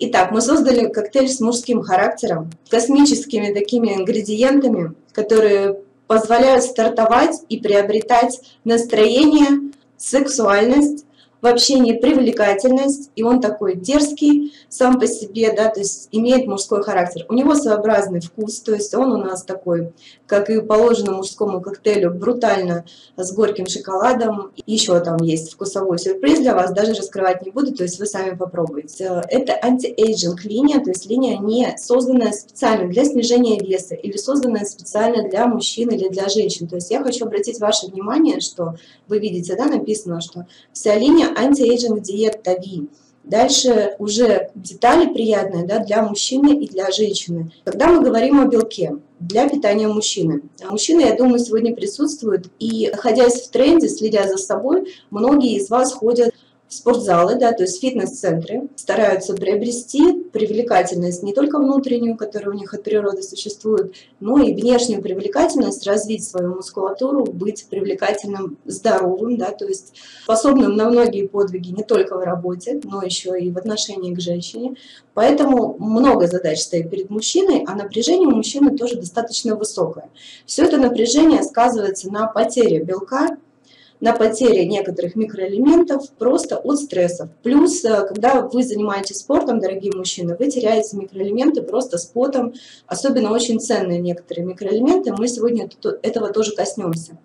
Итак, мы создали коктейль с мужским характером, космическими такими ингредиентами, которые позволяют стартовать и приобретать настроение, сексуальность, в общении привлекательность, и он такой дерзкий сам по себе, да, то есть имеет мужской характер. У него своеобразный вкус, то есть он у нас такой, как и положено мужскому коктейлю, брутально с горьким шоколадом. Еще там есть вкусовой сюрприз для вас, даже раскрывать не буду, то есть вы сами попробуйте. Это anti-aging линия, то есть линия не созданная специально для снижения веса или созданная специально для мужчин или для женщин. То есть я хочу обратить ваше внимание, что вы видите, да, написано, что вся линия Anti-Aging Diet TaVie. Дальше уже детали приятные да, для мужчины и для женщины. Когда мы говорим о белке, для питания мужчины. Мужчины, я думаю, сегодня присутствуют, и находясь в тренде, следя за собой, многие из вас ходят спортзалы, да, то есть фитнес-центры стараются приобрести привлекательность не только внутреннюю, которая у них от природы существует, но и внешнюю привлекательность, развить свою мускулатуру, быть привлекательным, здоровым, да, то есть способным на многие подвиги не только в работе, но еще и в отношении к женщине. Поэтому много задач стоит перед мужчиной, а напряжение у мужчины тоже достаточно высокое. Все это напряжение сказывается на потере белка, на потере некоторых микроэлементов просто от стрессов. Плюс, э, когда вы занимаетесь спортом, дорогие мужчины, вы теряете микроэлементы просто с потом, особенно очень ценные некоторые микроэлементы. Мы сегодня этого тоже коснемся.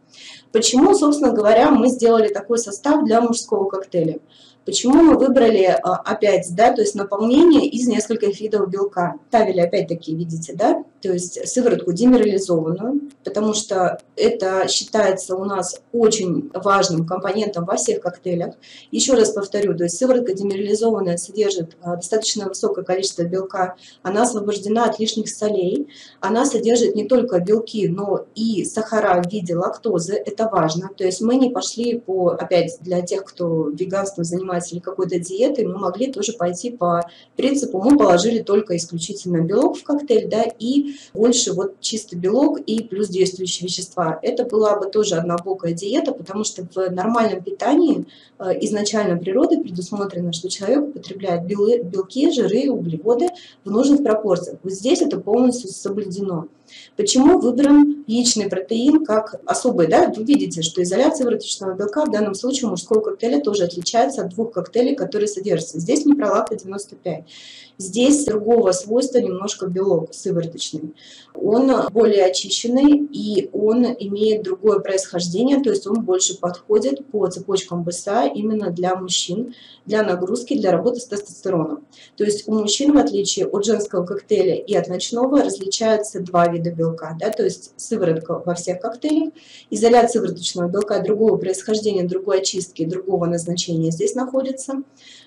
Почему, собственно говоря, мы сделали такой состав для мужского коктейля? Почему мы выбрали а, опять, да, то есть наполнение из нескольких видов белка? Ставили опять-таки, видите, да, то есть сыворотку демерализованную, потому что это считается у нас очень важным компонентом во всех коктейлях. Еще раз повторю, то есть сыворотка демерализованная содержит а, достаточно высокое количество белка, она освобождена от лишних солей, она содержит не только белки, но и сахара в виде лактозы, это важно. То есть мы не пошли по, опять для тех, кто веганством занимается, или какой-то диетой, мы могли тоже пойти по принципу, мы положили только исключительно белок в коктейль, да, и больше вот чисто белок и плюс действующие вещества. Это была бы тоже однобокая диета, потому что в нормальном питании э, изначально природой предусмотрено, что человек употребляет белки, жиры, углеводы в нужных пропорциях. Вот здесь это полностью соблюдено. Почему выбран яичный протеин как особый? Да? Вы видите, что изоляция выроточного белка в данном случае у мужского коктейля тоже отличается от двух коктейлей, которые содержатся. Здесь не пролакта 95. Здесь другого свойства немножко белок сывороточный. Он более очищенный и он имеет другое происхождение, то есть он больше подходит по цепочкам БСА именно для мужчин, для нагрузки, для работы с тестостероном. То есть у мужчин, в отличие от женского коктейля и от ночного, различаются два вида белка, да, то есть сыворотка во всех коктейлях, изоляция сывороточного белка другого происхождения, другой очистки, другого назначения здесь находится.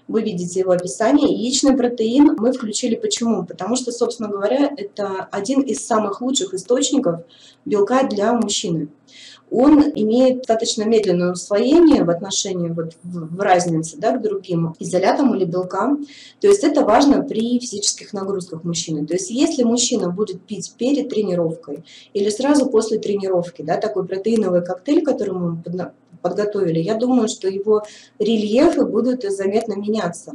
Вы видите его описание. Яичный протеин мы включили почему? Потому что, собственно говоря, это один из самых лучших источников белка для мужчины он имеет достаточно медленное усвоение в отношении вот в, в разнице да, к другим изолятам или белкам. То есть это важно при физических нагрузках мужчины. То есть если мужчина будет пить перед тренировкой или сразу после тренировки, да, такой протеиновый коктейль, который мы подготовили, я думаю, что его рельефы будут заметно меняться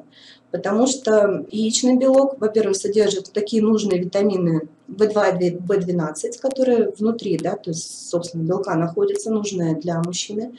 потому что яичный белок, во-первых, содержит такие нужные витамины В2 и В12, которые внутри, да, то есть, собственно, белка находятся, нужные для мужчины,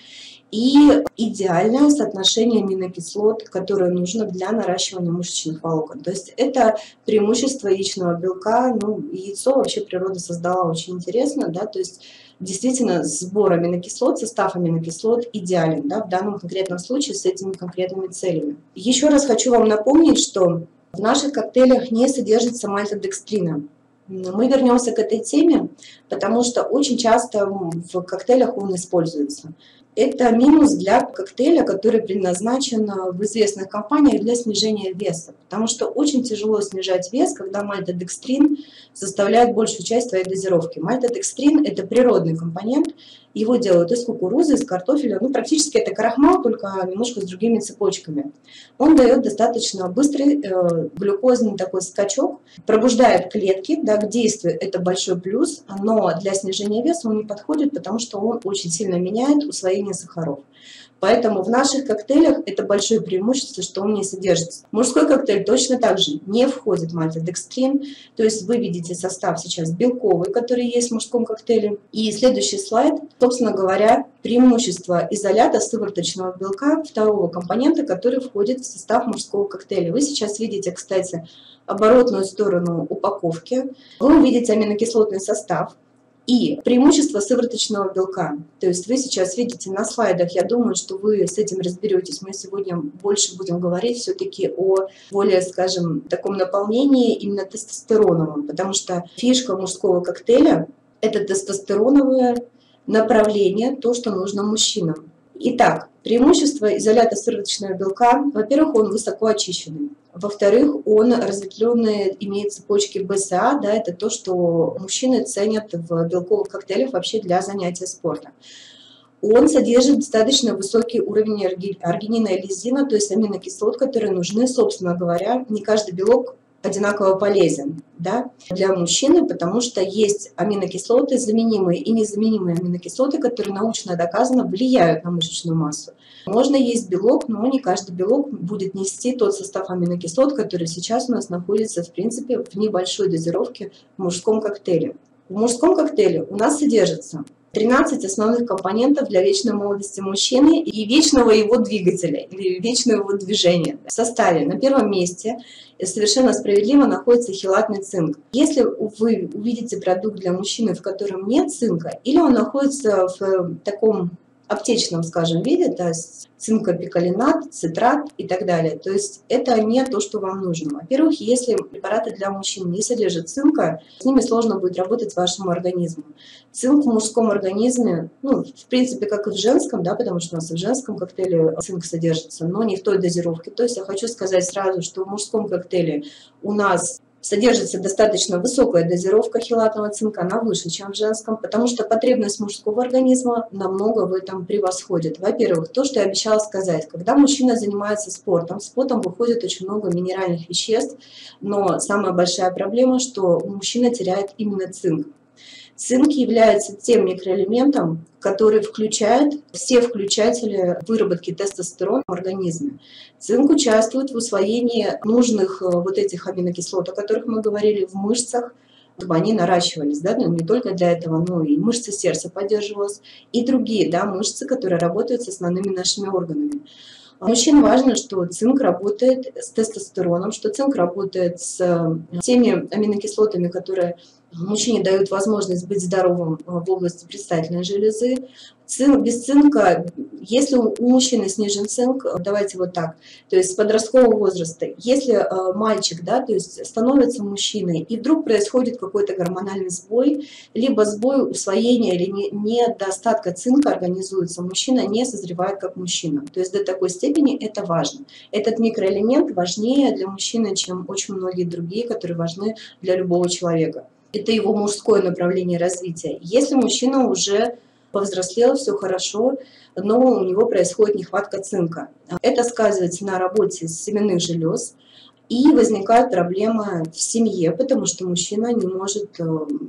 и идеальное соотношение аминокислот, которое нужно для наращивания мышечных волокон. То есть это преимущество яичного белка, ну, яйцо вообще природа создала очень интересно, да, то есть действительно сбор аминокислот, состав аминокислот идеален да, в данном конкретном случае с этими конкретными целями. Еще раз хочу вам напомнить, что в наших коктейлях не содержится мальтодекстрина. Мы вернемся к этой теме, потому что очень часто в коктейлях он используется. Это минус для коктейля, который предназначен в известных компаниях для снижения веса, потому что очень тяжело снижать вес, когда мальтодекстрин составляет большую часть твоей дозировки. Мальтодекстрин – это природный компонент, его делают из кукурузы, из картофеля, ну практически это крахмал, только немножко с другими цепочками. Он дает достаточно быстрый э, глюкозный такой скачок, пробуждает клетки, да, к действию это большой плюс, но для снижения веса он не подходит, потому что он очень сильно меняет усвоение сахаров. Поэтому в наших коктейлях это большое преимущество, что он не содержится. Мужской коктейль точно так же не входит мальтодекстрин, то есть вы видите состав сейчас белковый, который есть в мужском коктейле. И следующий слайд, собственно говоря, преимущество изолята сывороточного белка второго компонента, который входит в состав мужского коктейля. Вы сейчас видите, кстати, оборотную сторону упаковки. Вы увидите аминокислотный состав, и преимущество сывороточного белка. То есть вы сейчас видите на слайдах, я думаю, что вы с этим разберетесь. Мы сегодня больше будем говорить все-таки о более, скажем, таком наполнении именно тестостероновом, потому что фишка мужского коктейля – это тестостероновое направление, то, что нужно мужчинам. Итак, преимущество изолята сывороточного белка, во-первых, он высоко очищенный. Во-вторых, он разветвленные, имеет цепочки БСА, да, это то, что мужчины ценят в белковых коктейлях вообще для занятия спортом. Он содержит достаточно высокий уровень аргинина и лизина, то есть аминокислот, которые нужны, собственно говоря, не каждый белок одинаково полезен да, для мужчины, потому что есть аминокислоты, заменимые и незаменимые аминокислоты, которые научно доказано влияют на мышечную массу. Можно есть белок, но не каждый белок будет нести тот состав аминокислот, который сейчас у нас находится, в принципе, в небольшой дозировке в мужском коктейле. В мужском коктейле у нас содержится 13 основных компонентов для вечной молодости мужчины и вечного его двигателя или вечного его движения. В составе на первом месте совершенно справедливо находится хилатный цинк. Если вы увидите продукт для мужчины, в котором нет цинка, или он находится в таком аптечном, скажем, виде, то есть цинкопикалинат, цитрат и так далее. То есть это не то, что вам нужно. Во-первых, если препараты для мужчин не содержат цинка, с ними сложно будет работать вашему организму. Цинк в мужском организме, ну, в принципе, как и в женском, да, потому что у нас в женском коктейле цинк содержится, но не в той дозировке. То есть я хочу сказать сразу, что в мужском коктейле у нас содержится достаточно высокая дозировка хилатного цинка, она выше, чем в женском, потому что потребность мужского организма намного в этом превосходит. Во-первых, то, что я обещала сказать, когда мужчина занимается спортом, спортом выходит очень много минеральных веществ, но самая большая проблема, что мужчина теряет именно цинк. Цинк является тем микроэлементом, который включает все включатели выработки тестостерона в организме. Цинк участвует в усвоении нужных э, вот этих аминокислот, о которых мы говорили, в мышцах, чтобы они наращивались, да, но не только для этого, но и мышцы сердца поддерживалась, и другие, да, мышцы, которые работают с основными нашими органами. Мужчинам важно, что цинк работает с тестостероном, что цинк работает с э, теми аминокислотами, которые мужчине дают возможность быть здоровым э, в области предстательной железы. Цинк, без цинка, если у мужчины снижен цинк, э, давайте вот так, то есть с подросткового возраста, если э, мальчик, да, то есть становится мужчиной, и вдруг происходит какой-то гормональный сбой, либо сбой усвоения или не, недостатка цинка организуется, мужчина не созревает как мужчина. То есть до такой степени это важно. Этот микроэлемент важнее для мужчины, чем очень многие другие, которые важны для любого человека это его мужское направление развития. Если мужчина уже повзрослел, все хорошо, но у него происходит нехватка цинка. Это сказывается на работе семенных желез, и возникает проблема в семье, потому что мужчина не может э,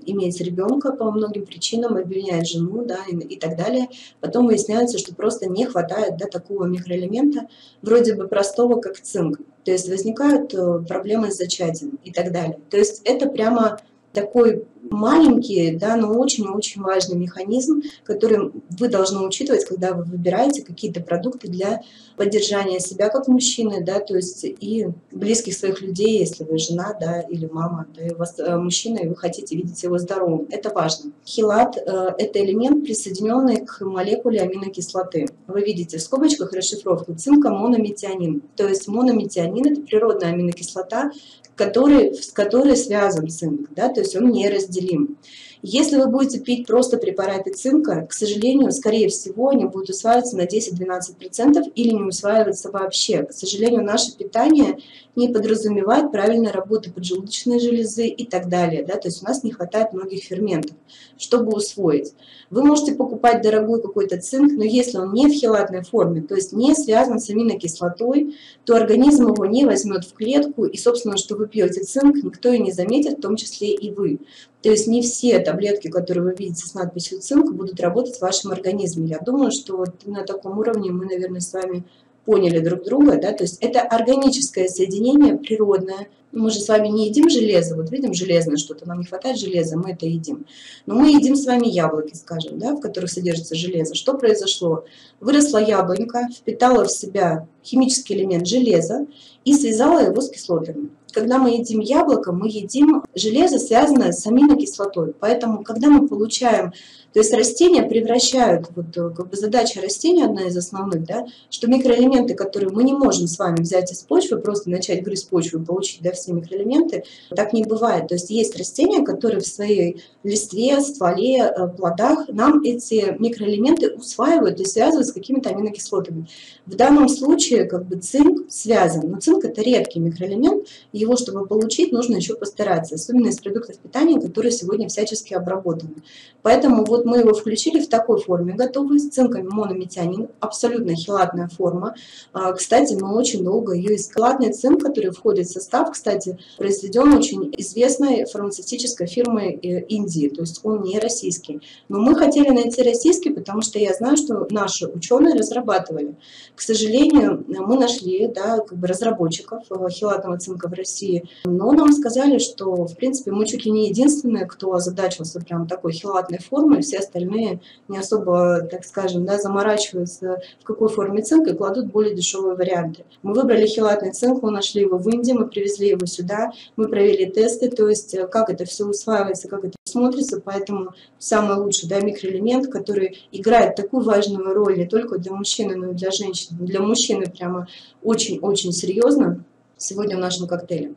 иметь ребенка по многим причинам, обвиняет жену да, и, и так далее. Потом выясняется, что просто не хватает да, такого микроэлемента, вроде бы простого, как цинк. То есть возникают э, проблемы с зачатием и так далее. То есть это прямо такой маленький, да, но очень-очень важный механизм, который вы должны учитывать, когда вы выбираете какие-то продукты для поддержания себя как мужчины, да, то есть и близких своих людей, если вы жена, да, или мама, да, и у вас э, мужчина, и вы хотите видеть его здоровым. Это важно. Хилат э, – это элемент, присоединенный к молекуле аминокислоты. Вы видите в скобочках расшифровку цинка монометионин. То есть монометионин – это природная аминокислота, который, с которой связан цинк, да, то есть он неразделим. Если вы будете пить просто препараты цинка, к сожалению, скорее всего, они будут усваиваться на 10-12% или не усваиваться вообще. К сожалению, наше питание не подразумевает правильной работы поджелудочной железы и так далее. Да? То есть у нас не хватает многих ферментов, чтобы усвоить. Вы можете покупать дорогой какой-то цинк, но если он не в хелатной форме, то есть не связан с аминокислотой, то организм его не возьмет в клетку, и, собственно, что вы пьете цинк, никто и не заметит, в том числе и вы. То есть не все это таблетки, которые вы видите с надписью цинк, будут работать в вашем организме. Я думаю, что вот на таком уровне мы, наверное, с вами поняли друг друга, да, то есть это органическое соединение природное. Мы же с вами не едим железо, вот видим железное что-то, нам не хватает железа, мы это едим. Но мы едим с вами яблоки, скажем, да, в которых содержится железо. Что произошло? Выросла яблонька, впитала в себя химический элемент железа и связала его с кислотами. Когда мы едим яблоко, мы едим железо, связанное с аминокислотой. Поэтому, когда мы получаем то есть растения превращают, вот э, как бы задача растения одна из основных, да, что микроэлементы, которые мы не можем с вами взять из почвы, просто начать грызть почву и получить да, все микроэлементы, так не бывает. То есть есть растения, которые в своей листве, стволе, э, плодах нам эти микроэлементы усваивают и связывают с какими-то аминокислотами. В данном случае как бы цинк связан, но цинк это редкий микроэлемент, его, чтобы получить, нужно еще постараться, особенно из продуктов питания, которые сегодня всячески обработаны. Поэтому вот мы его включили в такой форме, готовый, с цинками монометианин, абсолютно хилатная форма. А, кстати, мы очень долго ее искали. Хилатный цинк, который входит в состав, кстати, произведен очень известной фармацевтической фирмой э, Индии, то есть он не российский. Но мы хотели найти российский, потому что я знаю, что наши ученые разрабатывали. К сожалению, мы нашли да, как бы разработчиков э, хилатного цинка в России, но нам сказали, что, в принципе, мы чуть ли не единственные, кто озадачился прям такой хилатной формой, все остальные не особо, так скажем, да, заморачиваются, в какой форме цинк и кладут более дешевые варианты. Мы выбрали хилатный цинк, мы нашли его в Индии, мы привезли его сюда, мы провели тесты, то есть э, как это все усваивается, как это смотрится, поэтому самый лучший да, микроэлемент, который играет такую важную роль не только для мужчины, но и для женщин. Для мужчины прямо очень-очень серьезно сегодня в нашем коктейле.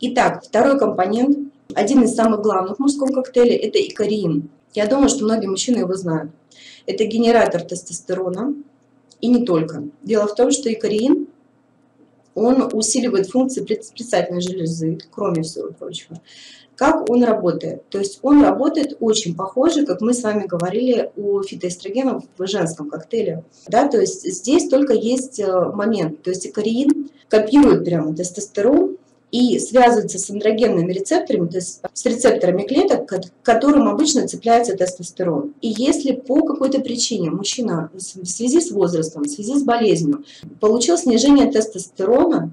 Итак, второй компонент, один из самых главных в мужском коктейле, это икорин. Я думаю, что многие мужчины его знают. Это генератор тестостерона и не только. Дело в том, что икорин, он усиливает функции предстательной железы, кроме всего прочего. Как он работает? То есть он работает очень похоже, как мы с вами говорили о фитоэстрогенах в женском коктейле. Да, то есть здесь только есть э, момент. То есть икорин копирует прямо тестостерон, и связывается с андрогенными рецепторами, то есть с рецепторами клеток, к которым обычно цепляется тестостерон. И если по какой-то причине мужчина в связи с возрастом, в связи с болезнью получил снижение тестостерона,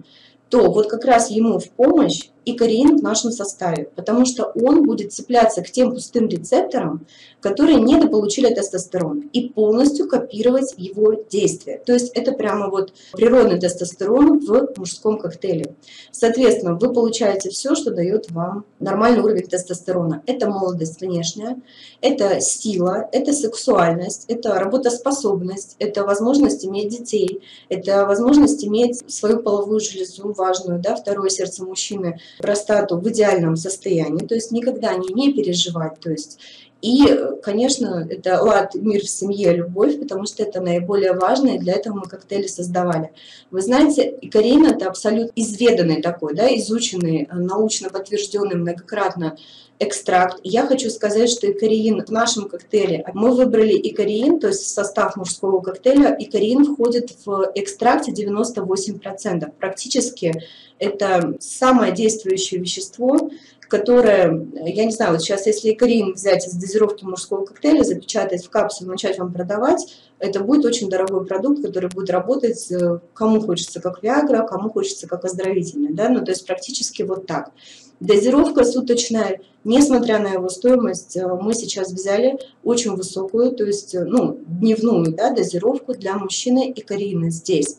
то вот как раз ему в помощь и корреин в нашем составе, потому что он будет цепляться к тем пустым рецепторам, которые недополучили тестостерон, и полностью копировать его действия. То есть это прямо вот природный тестостерон в мужском коктейле. Соответственно, вы получаете все, что дает вам нормальный уровень тестостерона. Это молодость внешняя, это сила, это сексуальность, это работоспособность, это возможность иметь детей, это возможность иметь свою половую железу важную, да, второе сердце мужчины, простату в идеальном состоянии, то есть никогда не, не переживать, то есть и, конечно, это лад, мир в семье, любовь, потому что это наиболее важно, и для этого мы коктейли создавали. Вы знаете, икорин – это абсолютно изведанный такой, да, изученный, научно подтвержденный многократно экстракт. Я хочу сказать, что икорин в нашем коктейле, мы выбрали икорин, то есть в состав мужского коктейля, икорин входит в экстракте 98%. Практически это самое действующее вещество, которое, я не знаю, вот сейчас если икорин взять из дозировки мужского коктейля, запечатать в капсулу, начать вам продавать, это будет очень дорогой продукт, который будет работать, э, кому хочется как Виагра, кому хочется как оздоровительный, да, ну то есть практически вот так. Дозировка суточная, несмотря на его стоимость, э, мы сейчас взяли очень высокую, то есть, э, ну, дневную, да, дозировку для мужчины и корины здесь.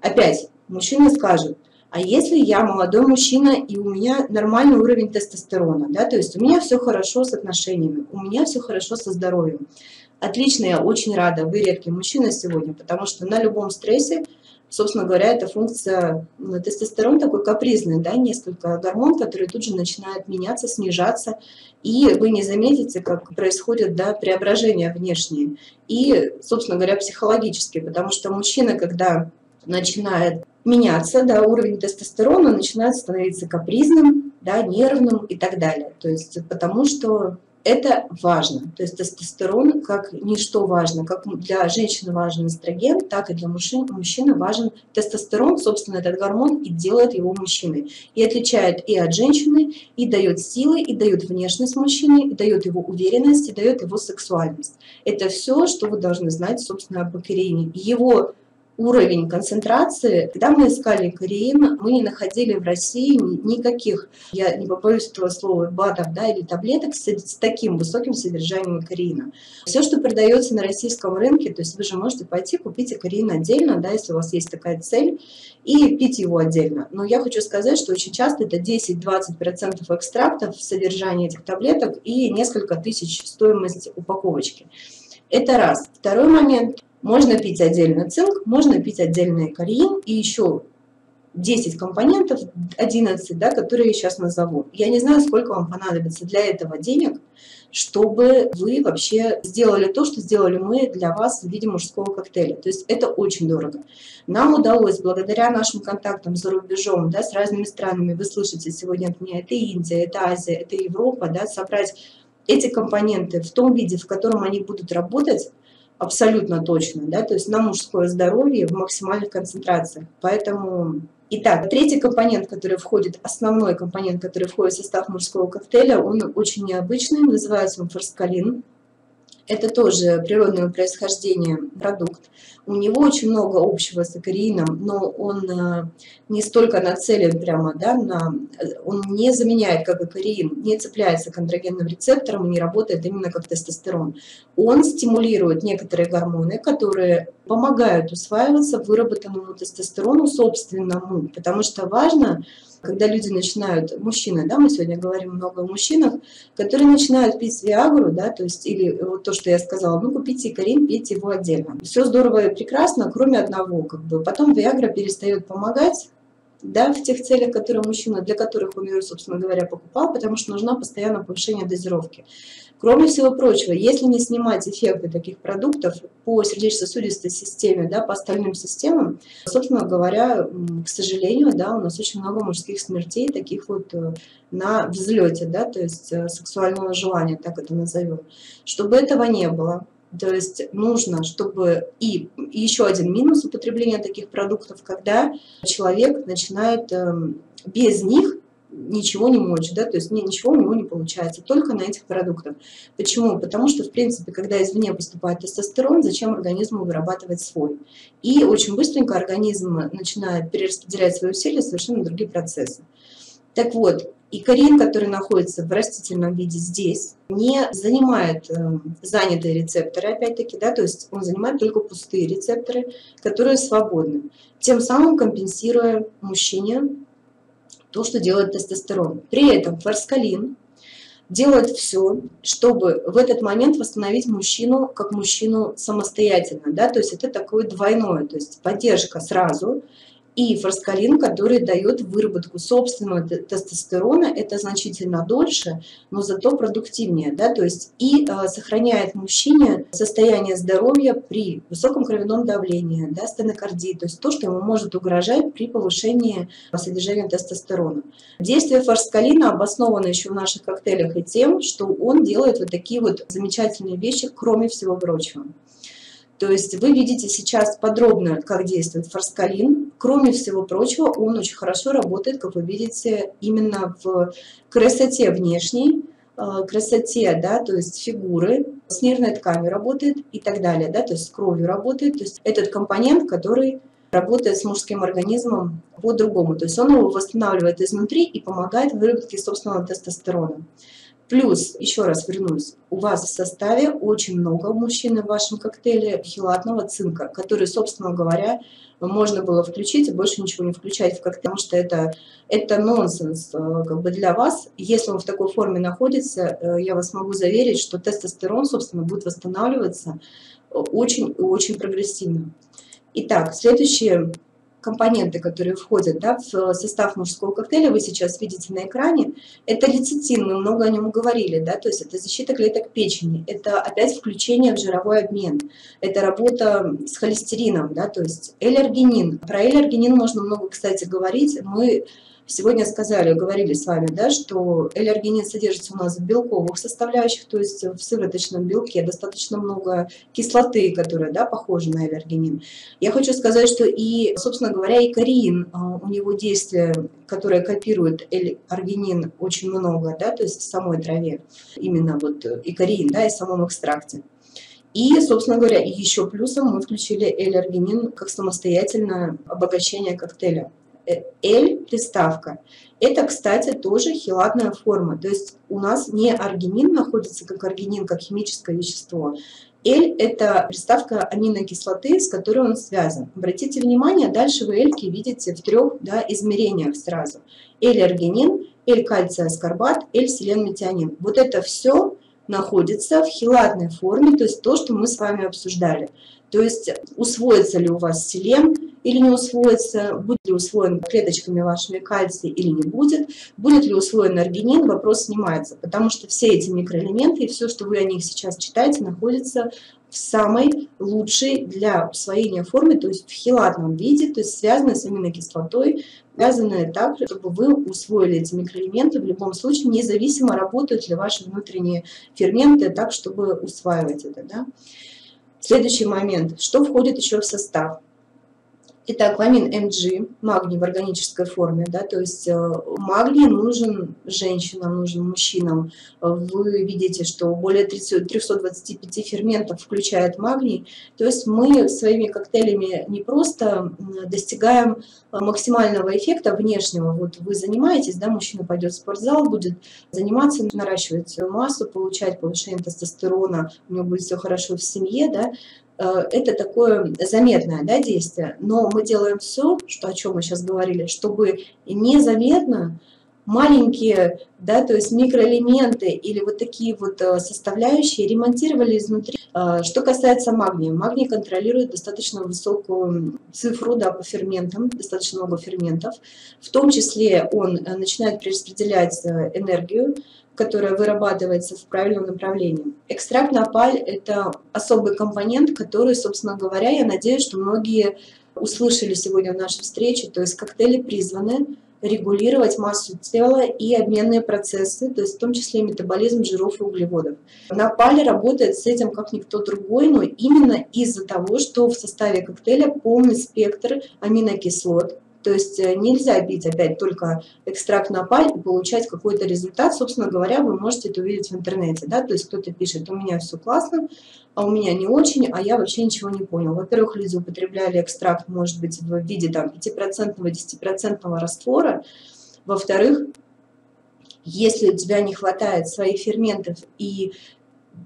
Опять, мужчина скажет, а если я молодой мужчина и у меня нормальный уровень тестостерона, да, то есть у меня все хорошо с отношениями, у меня все хорошо со здоровьем. Отлично, я очень рада, вы редкий мужчина сегодня, потому что на любом стрессе, собственно говоря, эта функция, ну, тестостерон такой капризный, да, несколько гормон, который тут же начинает меняться, снижаться, и вы не заметите, как происходят да, преображения внешние, и, собственно говоря, психологические, потому что мужчина, когда начинает меняться, да, уровень тестостерона начинает становиться капризным, да, нервным и так далее. То есть потому что это важно. То есть тестостерон как ничто важно. Как для женщины важен эстроген, так и для мужчин, мужчины важен тестостерон. Собственно, этот гормон и делает его мужчиной. И отличает и от женщины, и дает силы, и дает внешность мужчины, и дает его уверенность, и дает его сексуальность. Это все, что вы должны знать, собственно, об Акирине. Его уровень концентрации. Когда мы искали кореин, мы не находили в России никаких, я не побоюсь этого слова, БАДов да, или таблеток с, с таким высоким содержанием кореина. Все, что продается на российском рынке, то есть вы же можете пойти купить кореин отдельно, да, если у вас есть такая цель, и пить его отдельно. Но я хочу сказать, что очень часто это 10-20% экстрактов в содержании этих таблеток и несколько тысяч стоимость упаковочки. Это раз. Второй момент. Можно пить отдельно цинк, можно пить отдельно кариин и еще 10 компонентов, 11, да, которые я сейчас назову. Я не знаю, сколько вам понадобится для этого денег, чтобы вы вообще сделали то, что сделали мы для вас в виде мужского коктейля. То есть это очень дорого. Нам удалось, благодаря нашим контактам за рубежом, да, с разными странами, вы слышите сегодня от меня, это Индия, это Азия, это Европа, да, собрать эти компоненты в том виде, в котором они будут работать, абсолютно точно, да, то есть на мужское здоровье в максимальных концентрациях. Поэтому, итак, третий компонент, который входит, основной компонент, который входит в состав мужского коктейля, он очень необычный, называется он форскалин. Это тоже природного происхождения продукт. У него очень много общего с акариином, но он э, не столько нацелен прямо, да, на, он не заменяет как акариин, не цепляется к андрогенным рецепторам и не работает именно как тестостерон. Он стимулирует некоторые гормоны, которые помогают усваиваться выработанному тестостерону собственному, потому что важно, когда люди начинают, мужчины, да, мы сегодня говорим много о мужчинах, которые начинают пить Виагру, да, то есть, или вот то, что я сказала, ну, купите Карин, пейте его отдельно. Все здорово и прекрасно, кроме одного, как бы. Потом Виагра перестает помогать, да, в тех целях, которые мужчина, для которых он ее, собственно говоря, покупал, потому что нужна постоянно повышение дозировки. Кроме всего прочего, если не снимать эффекты таких продуктов по сердечно-сосудистой системе, да, по остальным системам, собственно говоря, к сожалению, да, у нас очень много мужских смертей, таких вот э, на взлете, да, то есть э, сексуального желания, так это назовем. Чтобы этого не было, то есть нужно, чтобы и, еще один минус употребления таких продуктов, когда человек начинает эм, без них ничего не мочь, да, то есть ничего у него не получается, только на этих продуктах. Почему? Потому что, в принципе, когда извне поступает тестостерон, зачем организму вырабатывать свой? И очень быстренько организм начинает перераспределять свои усилия совершенно другие процессы. Так вот, и корин, который находится в растительном виде здесь, не занимает э, занятые рецепторы, опять-таки, да, то есть он занимает только пустые рецепторы, которые свободны, тем самым компенсируя мужчине то, что делает тестостерон. При этом форскалин делает все, чтобы в этот момент восстановить мужчину как мужчину самостоятельно. Да? То есть это такое двойное, то есть поддержка сразу – и форскалин, который дает выработку собственного тестостерона, это значительно дольше, но зато продуктивнее, да, то есть и э, сохраняет мужчине состояние здоровья при высоком кровяном давлении, да, стенокардии, то есть то, что ему может угрожать при повышении содержания тестостерона. Действие форскалина обосновано еще в наших коктейлях и тем, что он делает вот такие вот замечательные вещи, кроме всего прочего. То есть вы видите сейчас подробно, как действует форскалин. Кроме всего прочего, он очень хорошо работает, как вы видите, именно в красоте внешней, э, красоте, да, то есть фигуры, с нервной тканью работает и так далее, да, то есть с кровью работает. То есть этот компонент, который работает с мужским организмом по-другому. То есть он его восстанавливает изнутри и помогает в выработке собственного тестостерона. Плюс, еще раз вернусь, у вас в составе очень много мужчин в вашем коктейле хилатного цинка, который, собственно говоря, можно было включить и больше ничего не включать в коктейль, потому что это, это нонсенс э, как бы для вас. Если он в такой форме находится, э, я вас могу заверить, что тестостерон, собственно, будет восстанавливаться очень и очень прогрессивно. Итак, следующее компоненты, которые входят да, в состав мужского коктейля, вы сейчас видите на экране, это лецитин, мы много о нем говорили, да, то есть это защита клеток печени, это опять включение в жировой обмен, это работа с холестерином, да, то есть эллергенин. Про эллергенин можно много, кстати, говорить, мы Сегодня сказали, говорили с вами, да, что L-аргинин содержится у нас в белковых составляющих, то есть в сывороточном белке достаточно много кислоты, которая да, похожа на L-аргинин. Я хочу сказать, что и, собственно говоря, и кариин, а, у него действие, которое копирует L-аргинин, очень много, да, то есть в самой траве, именно вот и кариин, да, и в самом экстракте. И, собственно говоря, еще плюсом мы включили L-аргинин как самостоятельное обогащение коктейля. L-приставка. Э, Это, кстати, тоже хилатная форма. То есть у нас не аргинин находится как аргинин, как химическое вещество. L – это приставка аминокислоты, с которой он связан. Обратите внимание, дальше вы L видите в трех да, измерениях сразу. L-аргинин, L-кальция-аскорбат, L-селен-метионин. Вот это все находится в хилатной форме, то есть то, что мы с вами обсуждали. То есть усвоится ли у вас селен или не усвоится, будет ли усвоен клеточками вашими кальций или не будет, будет ли усвоен аргинин, вопрос снимается, потому что все эти микроэлементы и все, что вы о них сейчас читаете, находится в самой лучшей для усвоения форме, то есть в хилатном виде, то есть связанной с аминокислотой, связанные так, чтобы вы усвоили эти микроэлементы в любом случае, независимо работают ли ваши внутренние ферменты так, чтобы усваивать это. Да? Следующий момент. Что входит еще в состав? Итак, ламин МГ, магний в органической форме, да, то есть э, магний нужен женщинам, нужен мужчинам. Вы видите, что более 30, 325 ферментов включает магний. То есть мы своими коктейлями не просто достигаем максимального эффекта внешнего. Вот вы занимаетесь, да, мужчина пойдет в спортзал, будет заниматься, наращивать массу, получать повышение тестостерона, у него будет все хорошо в семье, да, Э, это такое заметное да, действие, но мы делаем все, что, о чем мы сейчас говорили, чтобы незаметно маленькие, да, то есть микроэлементы или вот такие вот э, составляющие ремонтировали изнутри. Э, что касается магния, магний контролирует достаточно высокую цифру да, по ферментам, достаточно много ферментов. В том числе он начинает перераспределять энергию, которая вырабатывается в правильном направлении. Экстракт напаль – это особый компонент, который, собственно говоря, я надеюсь, что многие услышали сегодня в нашей встрече, то есть коктейли призваны регулировать массу тела и обменные процессы, то есть в том числе и метаболизм жиров и углеводов. Напаль работает с этим как никто другой, но именно из-за того, что в составе коктейля полный спектр аминокислот, то есть э, нельзя бить опять только экстракт на паль и получать какой-то результат. Собственно говоря, вы можете это увидеть в интернете. Да? То есть кто-то пишет, у меня все классно, а у меня не очень, а я вообще ничего не понял. Во-первых, люди употребляли экстракт, может быть, в виде там, 5%, 10% раствора. Во-вторых, если у тебя не хватает своих ферментов и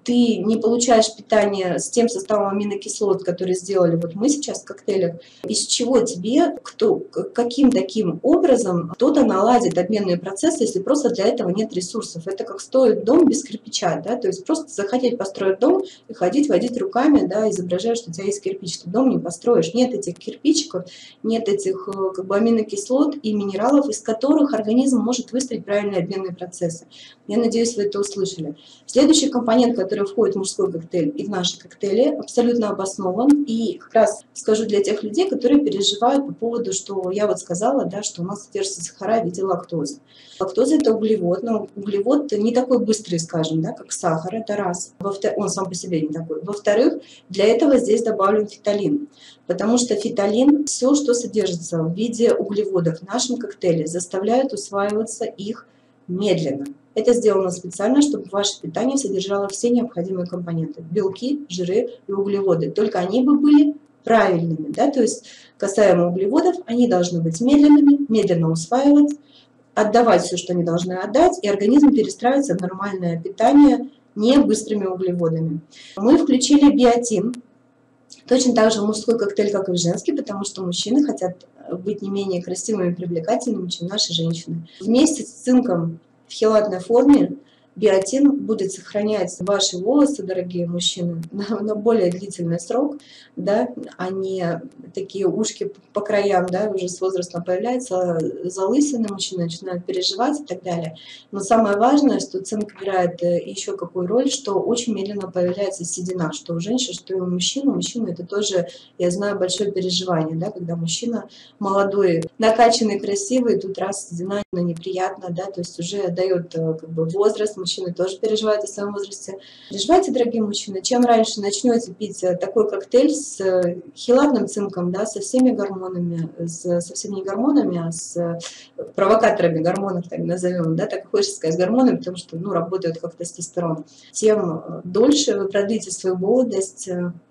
ты не получаешь питание с тем составом аминокислот, которые сделали вот мы сейчас в коктейлях, из чего тебе, кто, каким таким образом кто-то наладит обменные процессы, если просто для этого нет ресурсов. Это как строить дом без кирпича, да, то есть просто захотеть построить дом и ходить, водить руками, да, изображая, что у тебя есть кирпич, ты дом не построишь. Нет этих кирпичиков, нет этих э, как бы аминокислот и минералов, из которых организм может выстроить правильные обменные процессы. Я надеюсь, вы это услышали. Следующий компонент, который входит в мужской коктейль и в наши коктейли, абсолютно обоснован. И как раз скажу для тех людей, которые переживают по поводу, что я вот сказала, да, что у нас содержится сахара в виде лактозы. Лактоза – это углевод, но углевод не такой быстрый, скажем, да, как сахар, это раз. Он сам по себе не такой. Во-вторых, для этого здесь добавлен фиталин, потому что фиталин, все, что содержится в виде углеводов в нашем коктейле, заставляет усваиваться их медленно. Это сделано специально, чтобы ваше питание содержало все необходимые компоненты. Белки, жиры и углеводы. Только они бы были правильными. Да? То есть касаемо углеводов, они должны быть медленными, медленно усваивать, отдавать все, что они должны отдать, и организм перестраивается в нормальное питание не быстрыми углеводами. Мы включили биотин, точно так же мужской коктейль, как и женский, потому что мужчины хотят быть не менее красивыми и привлекательными, чем наши женщины. Вместе с цинком в хелатной форме биотин будет сохранять ваши волосы, дорогие мужчины, на, на более длительный срок, да, а не такие ушки по краям, да, уже с возрастом появляются залысины, мужчины начинают переживать и так далее. Но самое важное, что цинк играет э, еще какую роль, что очень медленно появляется седина, что у женщин, что и у мужчин. У мужчин это тоже, я знаю, большое переживание, да, когда мужчина молодой, накачанный, красивый, тут раз седина неприятно, да, то есть уже дает э, как бы возраст, мужчины тоже переживают о своем возрасте. Переживайте, дорогие мужчины, чем раньше начнете пить э, такой коктейль с э, хилатным цинком, да, со всеми гормонами, с, со всеми гормонами, а с э, провокаторами гормонов, так назовем, да, так хочется сказать гормонами, потому что, ну, работают как тестостерон, тем дольше вы продлите свою молодость,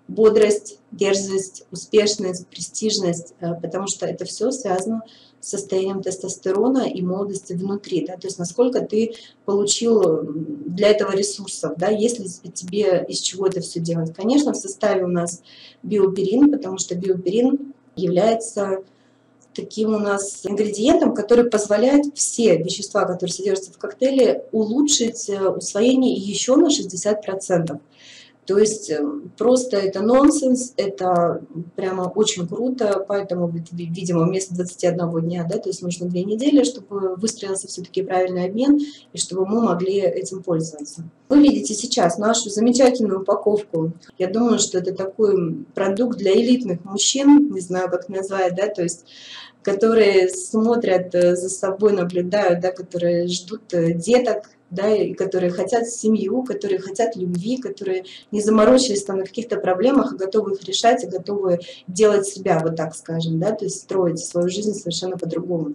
бодрость, дерзость, успешность, престижность, потому что это все связано состоянием тестостерона и молодости внутри, да, то есть насколько ты получил для этого ресурсов, да, если тебе из чего это все делать. Конечно, в составе у нас биоперин, потому что биоперин является таким у нас ингредиентом, который позволяет все вещества, которые содержатся в коктейле, улучшить э, усвоение еще на 60%. То есть э, просто это нонсенс, это прямо очень круто, поэтому, видимо, вместо 21 дня, да, то есть нужно две недели, чтобы выстроился все-таки правильный обмен и чтобы мы могли этим пользоваться. Вы видите сейчас нашу замечательную упаковку. Я думаю, что это такой продукт для элитных мужчин, не знаю, как назвать, да, то есть которые смотрят э, за собой, наблюдают, да, которые ждут э, деток, да, и которые хотят семью, которые хотят любви, которые не заморочились там на каких-то проблемах, а готовы их решать, и готовы делать себя, вот так скажем, да, то есть строить свою жизнь совершенно по-другому.